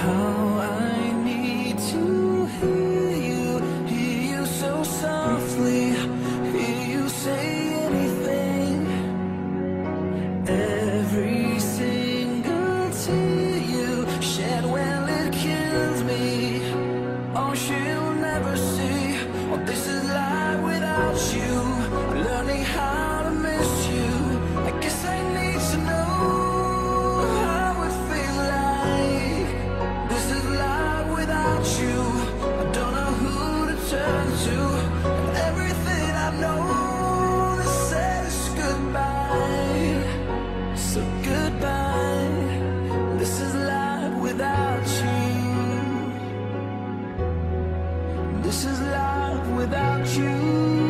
好。This is life without you.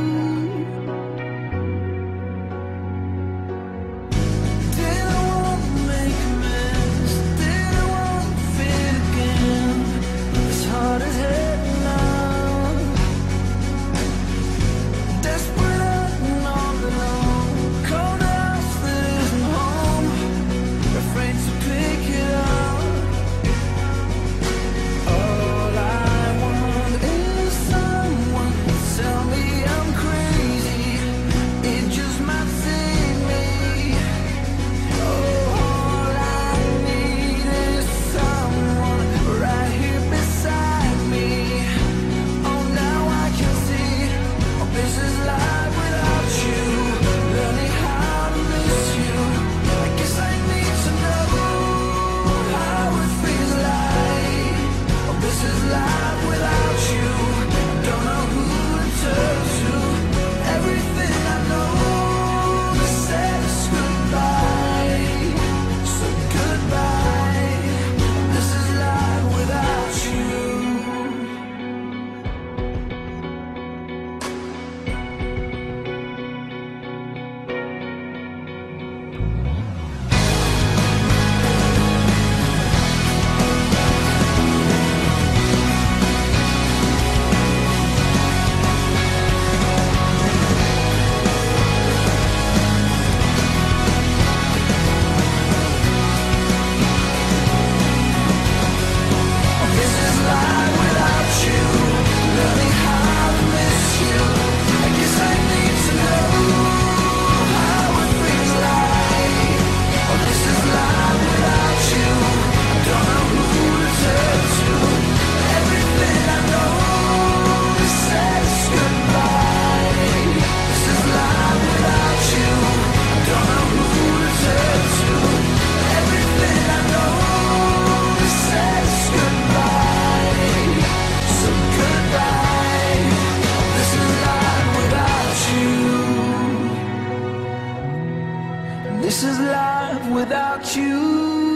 you.